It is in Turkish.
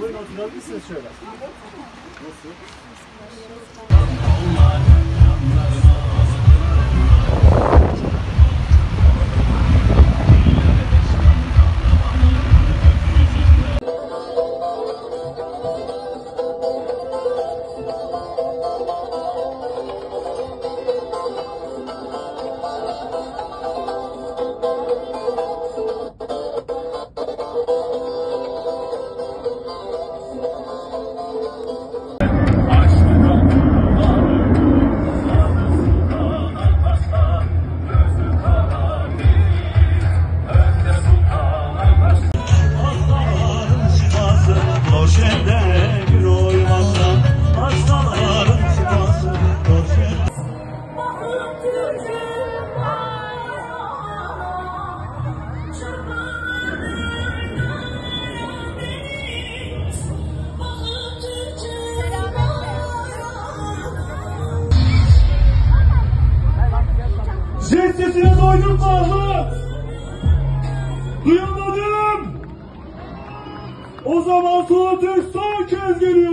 Buyurun oturabilirsiniz şöyle. Nasıl? Sesine doydun mu? Duyamadım. O zaman ateş son kez geliyor.